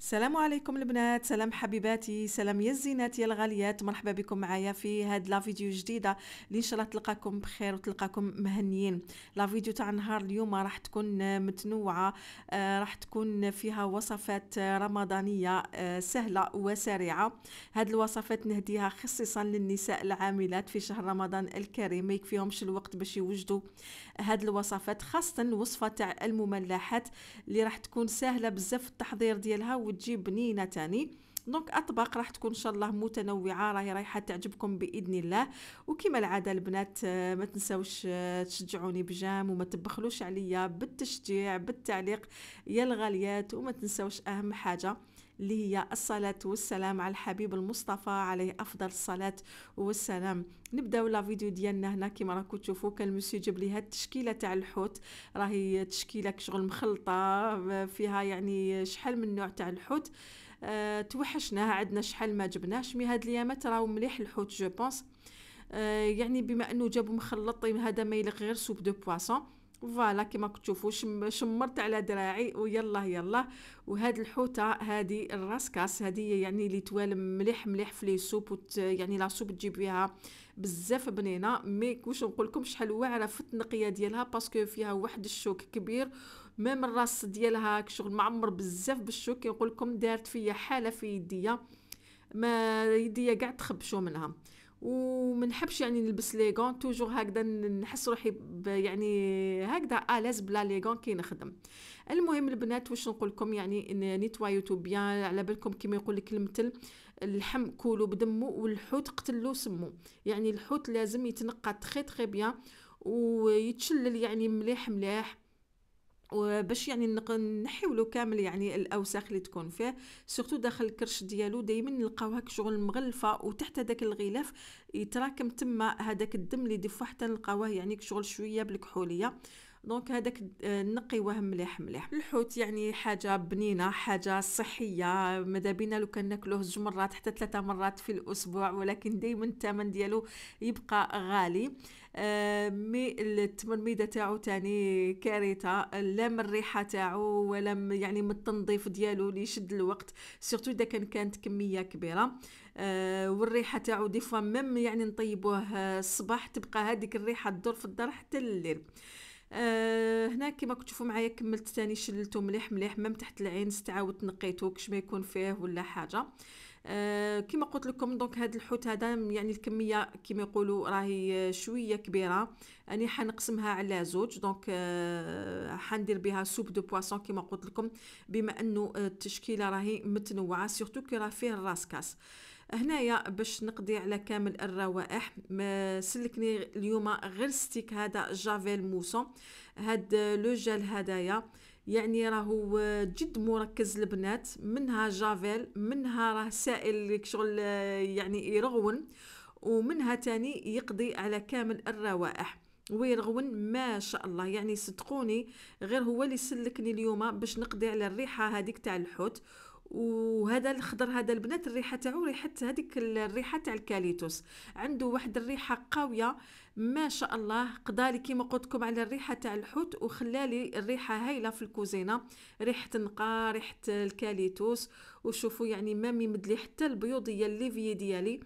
السلام عليكم البنات سلام حبيباتي سلام يا الزينات يا الغاليات. مرحبا بكم معايا في هاد لا فيديو جديدة اللي إن شاء الله تلقاكم بخير وتلقاكم مهنيين. لا فيديو تاع نهار اليوم راح تكون متنوعة آه، راح تكون فيها وصفات رمضانية آه، سهلة وسريعة. هاد الوصفات نهديها خصيصا للنساء العاملات في شهر رمضان الكريم ما يكفيهمش الوقت باش يوجدوا هاد الوصفات خاصة الوصفة تاع المملحات اللي راح تكون سهلة بزاف التحضير ديالها وتجيب بنينه تاني. Donc أطباق راح تكون إن شاء الله متنوعة راهي رايحة تعجبكم بإذن الله. وكما العادة البنات آه، ما تنساوش آه، تشجعوني ب j'aime وما تبخلوش عليا بالتشجيع بالتعليق يا الغاليات. وما تنساوش أهم حاجة اللي هي الصلاة والسلام على الحبيب المصطفى عليه أفضل الصلاة والسلام. نبداو la vidéo ديالنا هنا. كيما راكم تشوفوا كان المسيو جاب لي هاد التشكيلة تاع الحوت. راهي تشكيلة شغل مخلطة فيها يعني شحال من نوع تاع الحوت. أه توحشناها عندنا شحال ما جبناش. Mais هاد الأيامات راهو مليح الحوت je pense أه يعني بما أنه جابو مخلط هذا ما يليق غير soupe de poisson. Voilà كما تشوفوا شم شمرت على دراعي ويلا يلا. وهاد الحوتة هادي ال rascasse هادي يعني اللي توالم مليح مليح في les soupes وت يعني la soupe تجيب فيها بزاف بنينة. Mais واش نقول لكم شحال واعرة في التنقية ديالها parce que فيها واحد الشوك كبير. Même الراس ديالها شغل معمر بزاف بالشوك. نقول لكم دارت فيا حالة في يديا. ما يديا قاع تخبشوا منها. ومنحبش يعني نلبس les gants toujours هكذا نحس روحي يعني هكذا à l'aise بلا les gants كي نخدم. المهم البنات واش نقول لكم؟ يعني nettoyer bien على بالكم كيما يقول لك المثل اللحم كولو بدمو والحوت قتلو سمو. يعني الحوت لازم يتنقى très très bien ويتشلل يعني مليح مليح. وباش يعني نحيولو كامل يعني الأوساخ اللي تكون فيه surtout داخل الكرش ديالو دائما نلقاو هاك شغل مغلفة وتحت هذاك الغلاف يتراكم تما هذاك الدم اللي des fois حتى نلقاوه يعني شغل شوية بالكحولية. دونك هذاك نقيوه مليح مليح. الحوت يعني حاجة بنينة حاجة صحية ماذا بينا لو كان ناكلوه زوج مرات حتى ثلاثة مرات في الأسبوع ولكن دائما الثمن ديالو يبقى غالي. آه mais التمرميدة تاعو تاني كارثة لا من الريحة تاعو ولا يعني من التنظيف ديالو اللي يشد الوقت surtout إذا كان كانت كمية كبيرة. آه والريحة تاعو des fois même يعني نطيبوه الصباح تبقى هذيك الريحة تدور في الدار حتى الليل آه هنا كما تشوفوا معايا كملت تاني شللته مليح مليح même تحت العين استعاودت نقيتو كش ما يكون فيه ولا حاجة. آه كما قلت لكم donc هذا الحوت هذا يعني الكمية كما يقولوا راهي شوية كبيرة. أني حنقسمها على زوج donc آه حندير بها soupe de poisson كما قلت لكم بما أنه التشكيلة راهي متنوعة surtout كي راه فيه ال rascasse هنايا باش نقضي على كامل الروائح سلكني اليوم غير ستيك هذا javel moussant هاد le gel هدايا يعني راهو جد مركز البنات منها جافيل منها راه سائل شغل يعني يرغون ومنها تاني يقضي على كامل الروائح ويرغون ما شاء الله. يعني صدقوني غير هو اللي سلكني اليوم باش نقضي على الريحة هذيك تاع الحوت وهذا الخضر هذا البنات الريحة تاعو ريحة هذيك الريحة تاع الكاليتوس. عنده واحد الريحة قوية ما شاء الله قضالي كيما قلت لكم على الريحة تاع الحوت وخلالي الريحة هايلة في الكوزينة. ريحة نقا ريحة الكاليتوس. وشوفوا يعني ما يمد لي حتى البيوضية l'évier ديالي.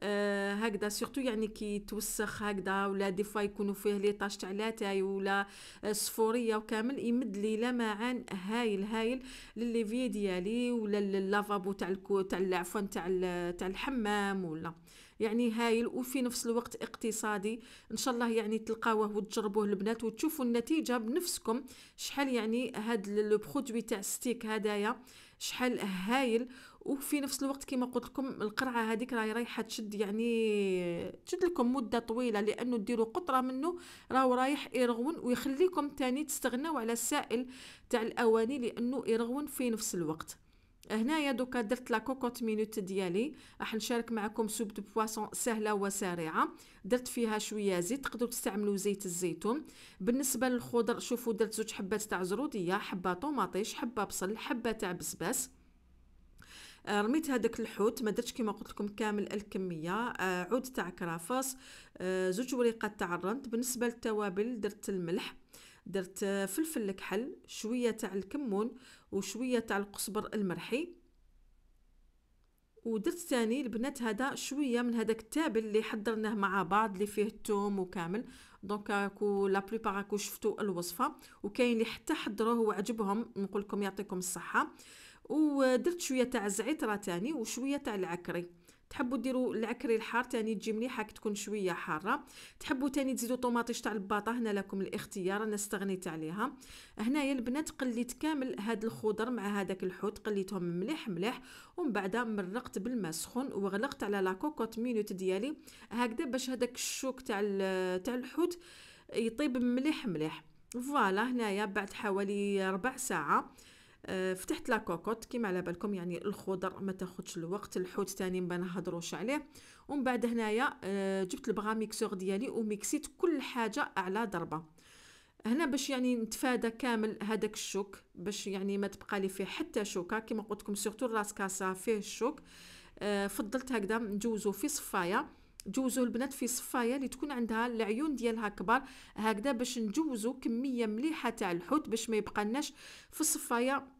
آه هكذا. Surtout يعني كي توسخ هكذا ولا des fois يكونوا فيه les taches تاع لاتاي ولا صفوريه وكامل يمد لي لمعان هايل هايل ل l'évier ديالي ولا ال lavabo تاع الكو تاع عفوا تاع تاع الحمام ولا. يعني هايل وفي نفس الوقت اقتصادي. إن شاء الله يعني تلقاوه وتجربوه البنات وتشوفوا النتيجة بنفسكم شحال يعني هاد le produit تاع ستيك هدايا شحال هايل. وفي نفس الوقت كما قلت لكم القرعة هذيك راهي رايحة تشد يعني تشد لكم مدة طويلة لأنه ديروا قطرة منه راهو رايح يرغون ويخليكم تاني تستغناو على السائل تاع الأواني لأنه يرغون في نفس الوقت. هنايا دوكا درت la cocotte-minute ديالي. راح نشارك معكم soupe de poisson سهلة وسريعة. درت فيها شوية زيت تقدروا تستعملوا زيت الزيتون. بالنسبة للخضر شوفوا درت زوج حبات تاع زرودية حبة طوماطيش حبة بصل حبة تاع بسباس. رميت هذاك الحوت ما درتش كما قلت لكم كامل الكمية. آه، عود تاع كرافس آه، زوج وريقات تاع الرند. بالنسبة للتوابل درت الملح درت فلفل الكحل شوية تاع الكمون وشوية تاع القزبر المرحي. ودرت ثاني البنات هذا شوية من هذاك التابل اللي حضرناه مع بعض اللي فيه الثوم وكامل. Donc راكو la plupart راكو شفتوا الوصفة. وكاين اللي حتى حضروه وعجبهم. نقول لكم يعطيكم الصحة. ودرت شوية تاع الزعتر تاني وشوية تاع العكري. تحبوا ديروا العكري الحار تاني تجي مليحة تكون شوية حارة. تحبوا تاني تزيدوا طوماطيش تاع الباطة هنا لكم الاختيار أنا استغنيت عليها. هنايا البنات قليت كامل هاد الخضر مع هذاك الحوت قليتهم مليح مليح. ومن بعد مرقت بالماء سخون وغلقت على la cocotte-minute ديالي هكذا باش هذاك الشوك تاع تاع الحوت يطيب مليح مليح. Voilà هنايا بعد حوالي ربع ساعة فتحت la cocotte كيما على بالكم يعني الخضر ما تاخذش الوقت الحوت تاني ما نهضروش عليه. ومن بعد هنايا آه، جبت ال bras mixeur ديالي وميكسيت كل حاجة على ضربة. هنا باش يعني نتفادى كامل هذاك الشوك باش يعني ما تبقى لي فيه حتى شوكة كيما قلت لكم surtout ال rascasse فيه الشوك. آه فضلت هكذا نجوزو في صفاية. جوزو البنات في صفاية اللي تكون عندها العيون ديالها كبار هكذا باش نجوزو كمية مليحة تاع الحوت باش ما يبقى في الصفايه آه،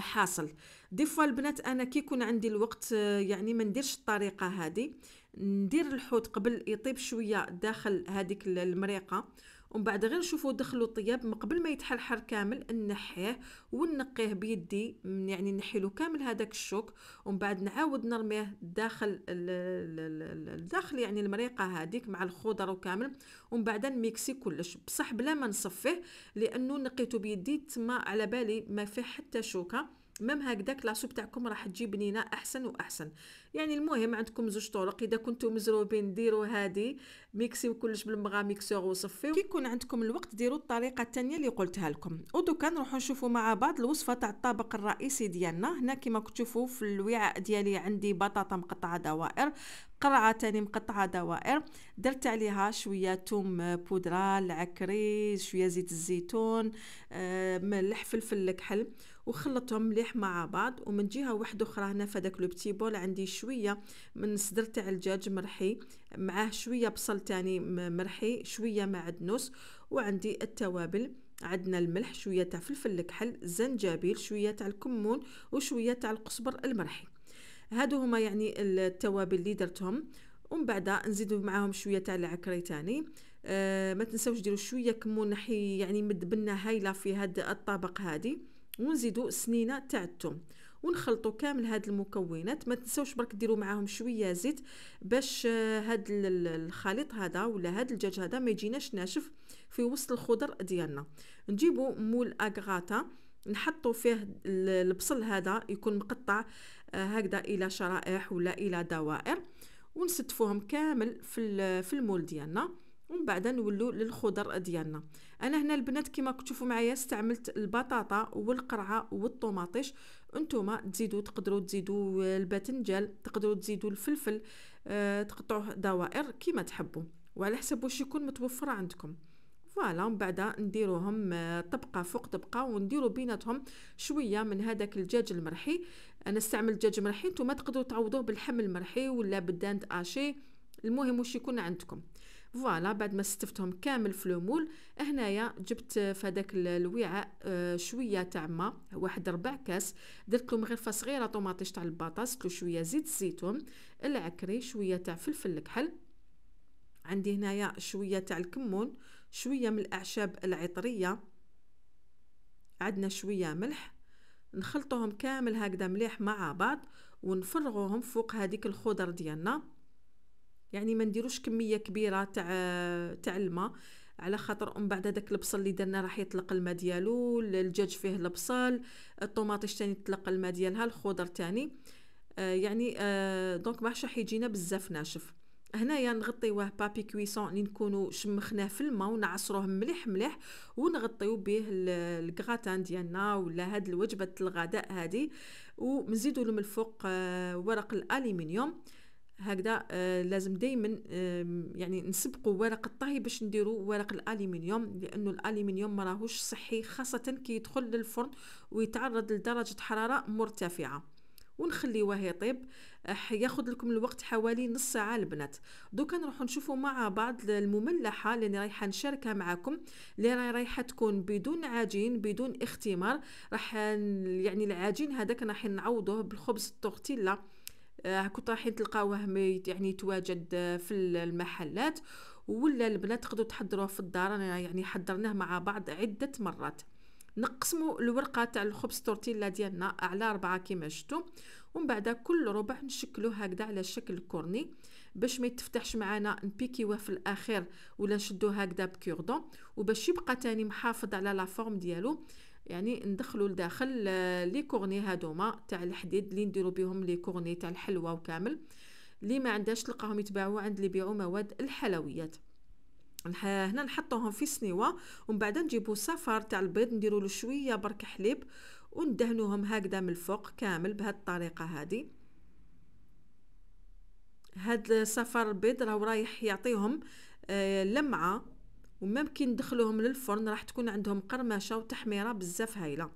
حاصل. دي فوا البنات أنا كي يكون عندي الوقت آه، يعني ما نديرش الطريقة هذه ندير الحوت قبل يطيب شوية داخل هذيك المريقة. ومن بعد غير نشوفو دخلو طياب من قبل ما يتحرحر كامل نحيه ونقيه بيدي يعني نحيلو كامل هذاك الشوك ومن بعد نعاود نرميه داخل داخل يعني المريقة هذيك مع الخضر وكامل ومن بعد نميكسي كلش. بصح بلا ما نصفيه لأنه نقيته بيدي تما على بالي ما فيه حتى شوكة. même هكذاك la soupe تاعكم راح تجي بنينه أحسن وأحسن. يعني المهم عندكم زوج طرق إذا كنتم مزروبين ديروا هذه ميكسيو كلش بالمغا ميكسور وصفيو. كي يكون عندكم الوقت ديروا الطريقة الثانية اللي قلتها لكم. ودوكا نروحوا نشوفوا مع بعض الوصفة تاع الطبق الرئيسي ديالنا. هنا كما تشوفوا في الوعاء ديالي عندي بطاطا مقطعة دوائر قرعة تاني مقطعة دوائر. درت عليها شوية توم بودرة العكري شوية زيت الزيتون آه، ملح فلفل الكحل وخلطهم مليح مع بعض. ومن جهة واحدة أخرى هنا في هذاك لو بتي بول عندي شوية من صدر تاع الدجاج مرحي معاه شوية بصل تاني مرحي شوية معدنوس وعندي التوابل. عندنا الملح شوية تاع فلفل الكحل زنجبيل شوية تاع الكمون وشوية تاع القزبر المرحي. هادو هما يعني التوابل اللي درتهم. ومن بعد نزيدو معاهم شوية تاع العكري تاني. آه ما تنساوش ديروا شوية كمون نحي يعني مدبنه هايلة في هاد الطبق هادي. ونزيدو سنينة تاع الثوم ونخلطوا كامل هاد المكونات ما تنساوش برك ديروا معاهم شوية زيت باش آه، هاد الخليط هذا ولا هاد الدجاج هذا ما يجيناش ناشف في وسط الخضر ديالنا. نجيبوا مول اغراتا نحطوا فيه البصل هذا يكون مقطع آه، هكذا إلى شرائح ولا إلى دوائر ونستفوهم كامل في في المول ديالنا. ومن بعد نولوا للخضر ديالنا. أنا هنا البنات كما تشوفوا معايا استعملت البطاطا والقرعة والطوماطيش. أنتوما تزيدوا تقدروا تزيدوا الباذنجان تقدروا تزيدوا الفلفل أه تقطعوه دوائر كما تحبوا. وعلى حسب واش يكون متوفر عندكم. voilà من بعد نديروهم آه، طبقة فوق طبقة ونديروا بيناتهم شوية من هذاك الدجاج المرحي. أنا استعمل دجاج مرحي نتوما تقدروا تعوضوه باللحم المرحي ولا بال dinde haché. المهم واش يكون عندكم. voilà بعد ما ستفتهم كامل في ال moule هنايا جبت في هذاك الوعاء آه، شوية تاع ما واحد ربع كاس درت لهم مغرفة صغيرة طوماطيش تاع الباطة شوية زيت الزيتون العكري شوية تاع فلفل الكحل. عندي هنايا شوية تاع الكمون شوية من الأعشاب العطرية. عندنا شوية ملح. نخلطوهم كامل هكذا مليح مع بعض ونفرغوهم فوق هذيك الخضر ديالنا. يعني ما نديروش كمية كبيرة تاع تاع الماء على خاطر من بعد هذاك البصل اللي درنا راح يطلق الماء ديالو الدجاج فيه البصل الطوماطيش تاني تطلق الماء ديالها الخضر تاني. آه يعني آه donc ما راح يجينا بزاف ناشف. هنايا نغطيوه papier cuisson اللي نكونوا شمخناه في الماء ونعصروه مليح مليح ونغطيو به الكغاتان ديالنا ولا هاد الوجبة الغداء هذه ونزيدوا لهم الفوق آه ورق الالومنيوم هكذا آه لازم دائما آه يعني نسبقوا ورق الطهي باش نديروا ورق الالومنيوم لأنه الالومنيوم ما راهوش صحي خاصة كي يدخل للفرن ويتعرض لدرجة حرارة مرتفعة. ونخليوه يطيب. ياخذ لكم الوقت حوالي نص ساعة البنات. دوكا نروحوا نشوفوا مع بعض المملحة اللي رايحة نشاركها معكم اللي رايحة تكون بدون عجين بدون اختمار. راح يعني العجين هذاك راح نعوضوه بالخبز التورتيلا. آه، كنت رايحين تلقاوه يعني يتواجد في المحلات ولا البنات تقدروا تحضروه في الدار؟ أنا يعني حضرناه مع بعض عدة مرات. نقسموا الورقة تاع الخبز تورتيلا ديالنا على أربعة كيما شفتوا ومن بعد كل ربع نشكلوه هكذا على شكل cornet باش ما يتفتحش معنا نبيكيوه في الأخير ولا نشدوه هكذا ب cure-dents وباش يبقى تاني محافظ على la forme ديالو. يعني ندخلوا لداخل آه، les cornets هادوما تاع الحديد اللي نديروا بهم les cornets تاع الحلوى وكامل اللي ما عندهاش تلقاهم يتباعوا عند اللي يبيعوا مواد الحلويات. هنا نحطوهم في سنيوة ومن بعد نجيبو صفار تاع البيض نديروا له شوية برك حليب وندهنوهم هكذا من الفوق كامل بهذه الطريقة هذه هاد صفار البيض راهو رايح يعطيهم آه لمعة وممكن ندخلوهم للفرن راح تكون عندهم قرمشة وتحميرة بزاف هايلة.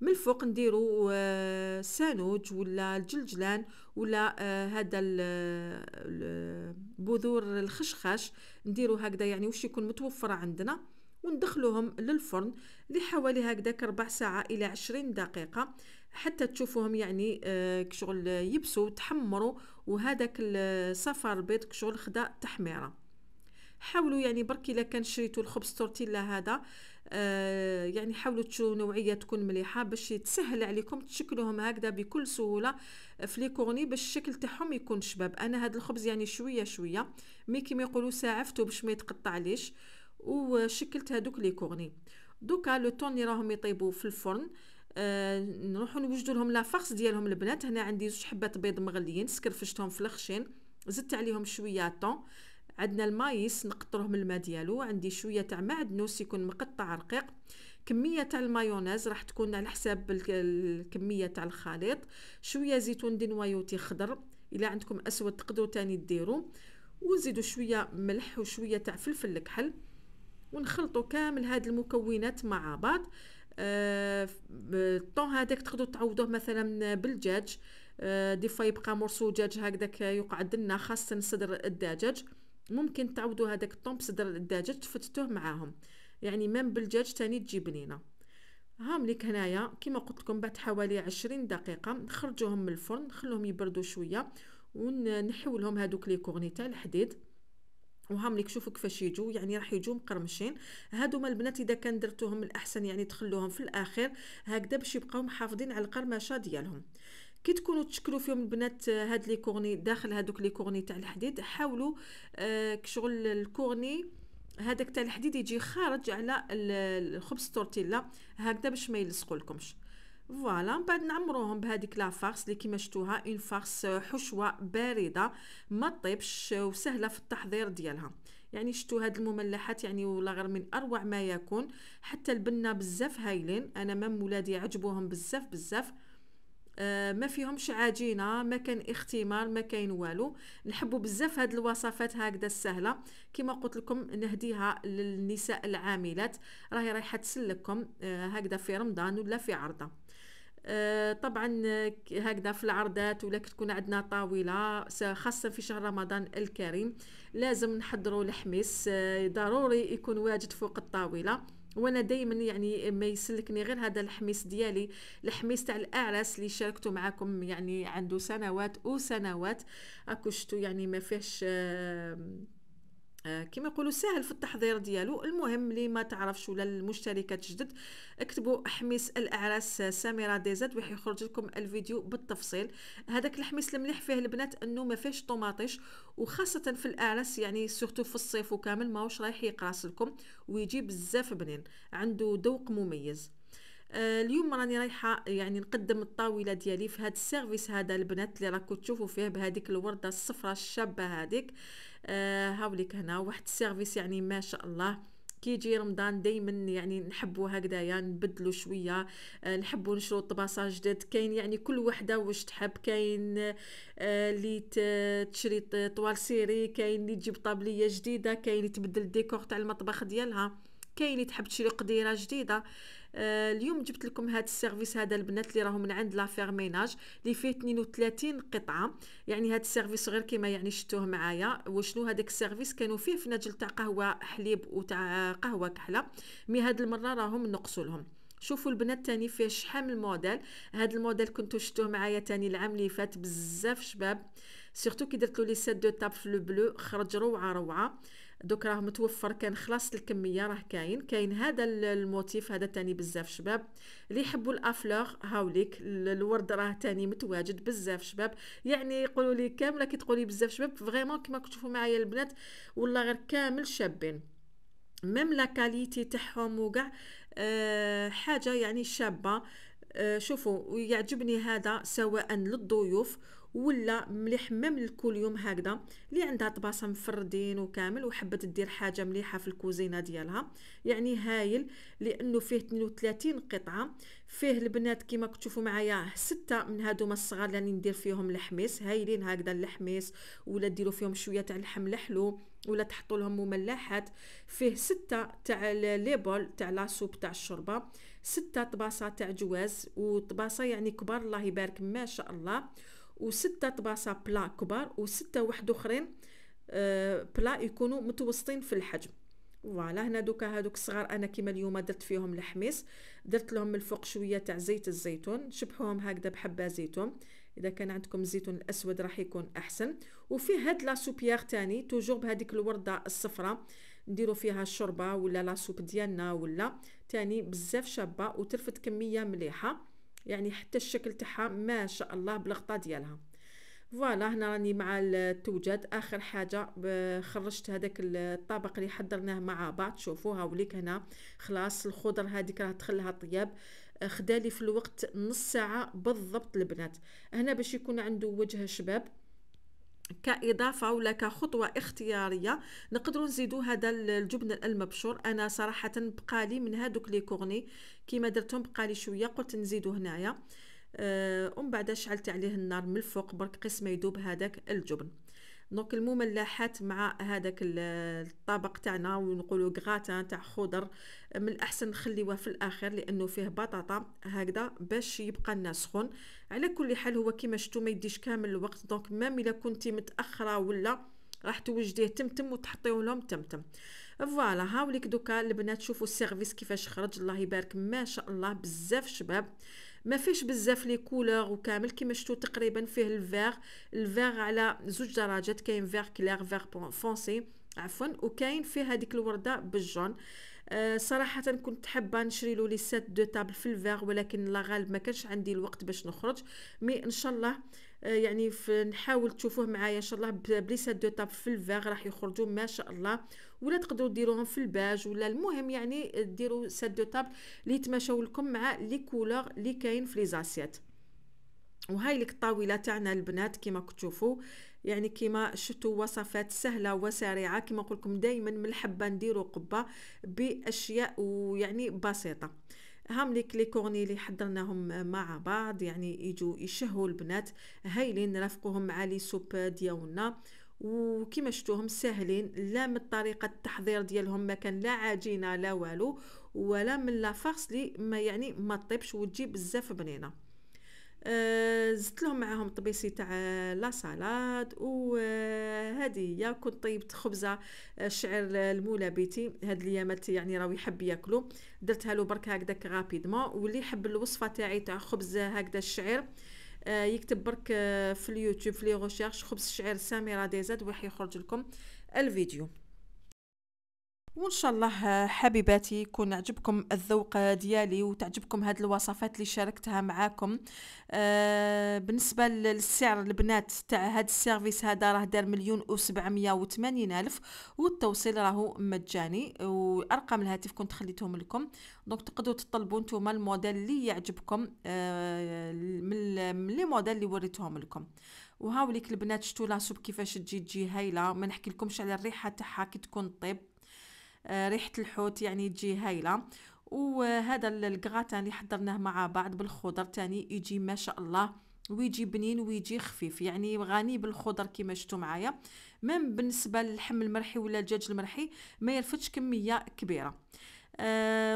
من الفوق نديرو آه سانوج ولا الجلجلان ولا آه هذا بذور الخشخاش. نديرو هكذا يعني واش يكون متوفر عندنا. وندخلوهم للفرن لحوالي هكذاك ربع ساعة إلى عشرين دقيقة حتى تشوفوهم يعني آه كشغل يبسوا تحمروا وهذاك الصفار البيض كشغل خدا تحميرة. حاولوا يعني برك إلا كان شريتوا الخبز تورتيلا هذا آه يعني حاولوا تشوفوا نوعية تكون مليحة باش تسهل عليكم تشكلوهم هكذا بكل سهولة في les cornets باش الشكل تاعهم يكون شباب. أنا هذا الخبز يعني شوية شوية mais كيما يقولوا ساعفته باش ما يتقطعليش وشكلت هذوك les cornets. دوكا le temps راهم يطيبوا في الفرن آه نروحوا نوجدوا لهم la farce ديالهم البنات. هنا عندي زوج حبات بيض مغليين سكرفشتهم في الخشين زدت عليهم شوية طون. عندنا ال maïs نقطروه من الماء ديالو. عندي شوية تاع معدنوس يكون مقطع رقيق. كمية تاع المايونيز راح تكون على حساب الكمية تاع الخليط. شوية زيتون dénoyauté خضر. إلا عندكم أسود تقدروا تاني ديروا وزيدوا شوية ملح وشوية تاع فلفل الكحل. ونخلطوا كامل هاد المكونات مع بعض. آه هذاك تقدروا تعوضوه مثلا بالدجاج. آه des fois يبقى morceau دجاج هكذاك يقعد لنا خاصة صدر الدجاج. ممكن تعوضوا هذاك الطون بصدر الدجاج تفتتوه معاهم. يعني même بالدجاج تاني تجي بنينة. هام ليك هنايا كما قلت لكم بعد حوالي عشرين دقيقة نخرجوهم من الفرن نخلوهم يبردوا شوية ونحيو لهم هذوك les cornets تاع الحديد. وهم لك شوفوا كيفاش يجوا يعني راح يجوا مقرمشين. هادو البنات إذا كان درتوهم الأحسن يعني تخلوهم في الأخير هكذا باش يبقاو محافظين على القرمشة ديالهم. كي تكونوا تشكلوا فيهم البنات هاد les cornets داخل هادوك les cornets تاع الحديد حاولوا آه شغل ال cornet هذاك تاع الحديد يجي خارج على الخبز تورتيلا هكذا باش ما يلصقوا لكمش voilà من بعد نعمروهم بهذيك la farce اللي كيما شفتوها une farce حشوة بارده ما طيبش وسهلة في التحضير ديالها. يعني شتو هاد المملحات يعني ولا غير من أروع ما يكون. حتى البنه بزاف هايلين أنا même ولادي عجبوهم بزاف بزاف. آه ما فيهمش عجينة ما كان اختمار ما كاين والو. نحبوا بزاف هاد الوصفات هكذا السهلة. كما قلت لكم نهديها للنساء العاملات. راهي رايحة تسلككم آه هكذا في رمضان ولا في عرضة. آه، طبعا هكذا في العرضات ولا تكون عندنا طاولة خاصة في شهر رمضان الكريم. لازم نحضروا الحميس آه، ضروري يكون واجد فوق الطاولة. وأنا دائما يعني ما يسلكني غير هذا الحميس ديالي الحميس تاع الإعراس اللي شاركته معكم يعني عنده سنوات وسنوات. أكو يعني ما فيهش آه كما يقولوا سهل في التحضير ديالو. المهم اللي ما تعرفش ولا المشتركات جدد اكتبوا حميس الأعراس سميرة ديزاد وراح يخرج لكم الفيديو بالتفصيل. هذاك الحميس المليح فيه البنات إنه ما فيهش طوماطيش وخاصة في الأعراس يعني surtout في الصيف وكامل ماهوش رايح يقراص لكم ويجي بزاف بنين عنده ذوق مميز. آه اليوم راني رايحة يعني نقدم الطاولة ديالي في هذا ال service هذا البنات اللي راكم تشوفوا فيه بهذيك الوردة الصفراء الشابة هذيك آه هاوليك هنا. واحد ال service يعني ما شاء الله. كي يجي رمضان دائما يعني نحبوا هكذايا نبدلوا شوية. آه نحبوا نشرو طباسة جدد كاين يعني كل وحدة واش تحب. كاين آه اللي تشري toile cirée كاين اللي تجيب طابلية جديدة. كاين اللي تبدل الديكور تاع المطبخ ديالها. كاين اللي تحب تشري قديرة جديدة. آه اليوم جبت لكم هذا ال service هذا البنات اللي راهو من عند لافير ميناج اللي فيه 32 قطعة. يعني هذا ال service غير كما يعني شفتوه معايا. وشنو هذاك ال service؟ كانوا فيه فناجل تاع قهوة حليب وتاع قهوة كحلة. mais هاد المرة راهم نقصوا لهم. شوفوا البنات تاني فيه شحال من موديل. هذا الموديل كنتو شفتوه معايا تاني العام اللي فات بزاف شباب. surtout كي درت له les sets de table في le bleu خرج روعة روعة. دوك راه متوفر كان خلاص الكمية راه كاين. كاين هذا ال motif هذا تاني بزاف شباب اللي يحبوا la fleur هاوليك الورد راه تاني متواجد بزاف شباب. يعني يقولوا لي كاملة كي تقولي بزاف شباب vraiment كما كتشوفوا معايا البنات والله غير كامل شابين. même la qualité تاعهم وكاع أه حاجة يعني شابة. أه شوفوا يعجبني هذا سواء للضيوف ولا مليح même لكل يوم هكذا اللي عندها طباسة مفردين وكامل وحبت دير حاجة مليحة في الكوزينة ديالها. يعني هايل لأنه فيه 32 قطعة. فيه البنات كيما كتشوفوا معايا ستة من هادو الصغار اللي ندير فيهم الحميس. هايلين هكذا الحميس ولا ديروا فيهم شوية تاع اللحم الحلو ولا تحطوا لهم مملحات فيه ستة تاع لي بول تاع لاصوب تاع الشوربة. ستة طباسة تاع جواز وطباسة يعني كبار الله يبارك ما شاء الله. وستة طباسة بلا كبار وستة واحد أخرين أه بلا يكونوا متوسطين في الحجم. voilà هنا دوكا هادوك الصغار أنا كيما اليوم درت فيهم الحميس درت لهم من الفوق شوية تاع زيت الزيتون شبحوهم هكذا بحبة زيتون إذا كان عندكم الزيتون الأسود راح يكون أحسن. وفيه هاد la soupière تاني toujours بهذيك الوردة الصفراء نديرو فيها الشوربه ولا la soupe ديالنا ولا تاني بزاف شابة وترفد كمية مليحة. يعني حتى الشكل تاعها ما شاء الله بالغطاء ديالها. فوالا هنا راني مع التوجد آخر حاجة خرجت هذاك الطبق اللي حضرناه مع بعض. شوفوها وليك هنا. خلاص الخضر هذيك راه دخلها طياب. خدالي في الوقت نص ساعة بالضبط البنات. هنا باش يكون عنده وجه شباب. كإضافة ولا كخطوة اختيارية نقدروا نزيدوا هذا الجبن المبشور. أنا صراحة بقالي من هادوك لي كورني كيما درتهم بقالي شوية قلت نزيدو هنايا. أه ومن بعد شعلت عليه النار من الفوق برك قسم يذوب هذاك الجبن. donc المملحات مع هذاك الطبق تاعنا ونقولوا غراتان تاع خضر من الأحسن نخليوه في الآخر لأنه فيه بطاطا هكذا باش يبقى لنا سخون. على كل حال هو كيما شفتوا ما يديش كامل الوقت donc même إلا كنتي متأخرة ولا راح توجديه تمتم وتحطيو لهم تمتم. voilà هاوليك دوكا البنات شوفوا ال service كيفاش خرج. الله يبارك ما شاء الله بزاف شباب. ما فيش بزاف les couleurs وكامل كيما شفتوا تقريبا فيه الفيغ الفيغ على زوج درجات كاين vert clair vert foncé عفوا وكاين فيه هذيك الوردة بالجون. أه صراحة كنت حابة نشري له les sets de table في ال vert ولكن الله غالب ما كانش عندي الوقت باش نخرج. mais إن شاء الله يعني نحاول تشوفوه معايا إن شاء الله ب les sets de table في ال vert راح يخرجوا ما شاء الله. ولا تقدروا ديروهم في الباج ولا المهم يعني ديروا set de table اللي يتماشاو لكم مع les couleurs اللي كاين في les assiettes وهاي لك الطاولة تاعنا البنات كيما كتشوفوا. يعني كيما شفتوا وصفات سهلة وسريعة كيما نقول لكم دائما من الحبه نديروا قبة بأشياء ويعني بسيطة. هم ليك les cornets اللي حضرناهم مع بعض يعني يجوا يشهوا البنات هايلين نرافقوهم مع les soupes ديالنا وكما شفتوهم ساهلين لا من طريقة التحضير ديالهم ما كان لا عجينة لا والو ولا من لا فارس لي ما يعني ما طيبش وتجي بزاف بنينة. زدت لهم معاهم طبيسي تاع لا سالاد وهذه هي. كنت طيبت خبزة الشعر المولى بيتي. هاد الأيامات يعني راهو يحب ياكلو. درتها له برك هكذاك غابيدمون. واللي يحب الوصفة تاعي تاع خبز هكذا الشعير آه يكتب برك في اليوتيوب في لي خبز الشعير سميرة ديزاد وراح يخرج لكم الفيديو. وإن شاء الله حبيباتي يكون عجبكم الذوق ديالي وتعجبكم هاد الوصفات اللي شاركتها معاكم. آه بالنسبة للسعر البنات تاع هاد ال service هذا راه دار مليون و وثمانين ألف والتوصيل راهو مجاني وارقام الهاتف كنت خليتهم لكم. donc تقدروا تطلبوا نتوما الموديل اللي يعجبكم آه من les modèles اللي وريتهم لكم. وهاوليك البنات شتو لاسوب كيفاش تجي تجي هايلة. ما نحكي لكمش على الريحة تاعها كي تكون طيب. ريحة الحوت يعني تجي هايلة. وهذا الكغاتان اللي حضرناه مع بعض بالخضر تاني يجي ما شاء الله ويجي بنين ويجي خفيف يعني غني بالخضر كيما شفتوا معايا. ميم بالنسبة للحم المرحي ولا الدجاج المرحي ما يرفدش كمية كبيرة.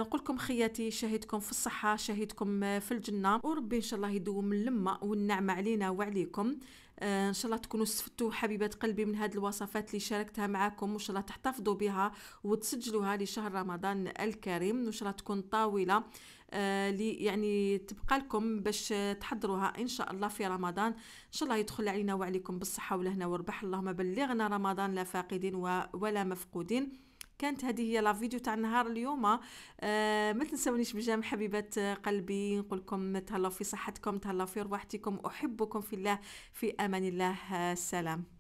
نقول لكم خياتي شهيدكم في الصحة شهيدكم في الجنة. وربي إن شاء الله يدوم اللمه والنعمة علينا وعليكم. آه، إن شاء الله تكونوا استفدتوا حبيبات قلبي من هذه الوصفات اللي شاركتها معكم وإن شاء الله تحتفظوا بها وتسجلوها لشهر رمضان الكريم. وإن شاء الله تكون طاولة آه لي يعني تبقى لكم باش تحضروها إن شاء الله في رمضان. إن شاء الله يدخل علينا وعليكم بالصحة والهنا والربح اللهم بلغنا رمضان لا فاقدين ولا مفقودين. كانت هذه هي لا فيديو تاع نهار اليوم آه ما تنسونيش بجام حبيبات قلبي نقول لكم تهلاو في صحتكم تهلاو في رواحتكم أحبكم في الله في أمان الله سلام.